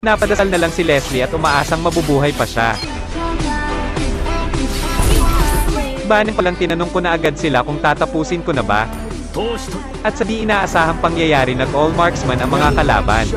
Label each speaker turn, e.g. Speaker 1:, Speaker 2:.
Speaker 1: Napadasal na lang si Leslie at umaasang mabubuhay pa siya. Banin palang tinanong ko na agad sila kung tatapusin ko na ba. At sa di inaasahang pangyayari nag-all marksman ang mga kalaban.